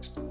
Bye.